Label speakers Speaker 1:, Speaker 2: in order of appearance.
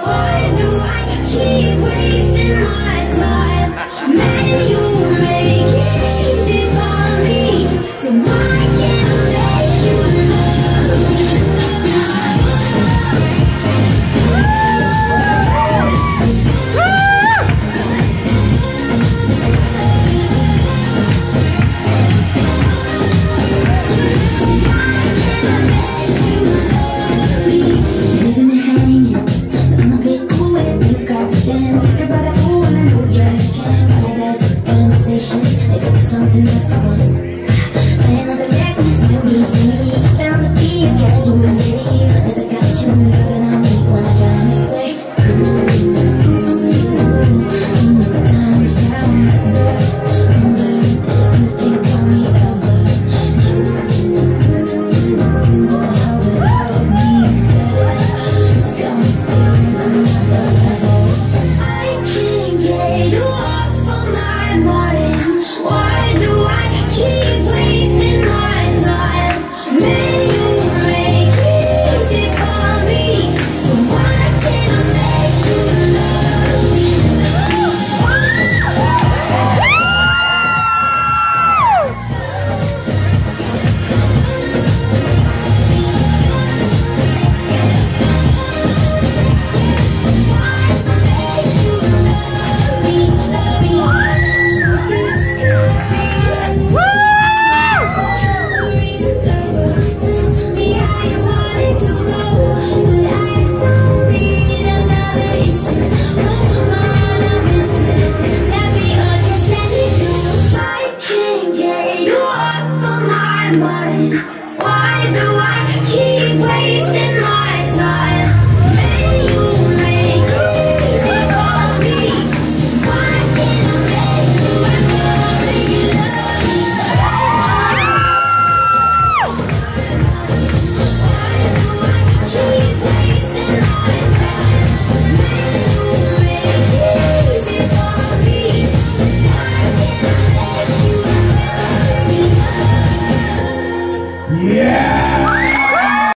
Speaker 1: Why do I keep wasting my time? Found to be a casual lady.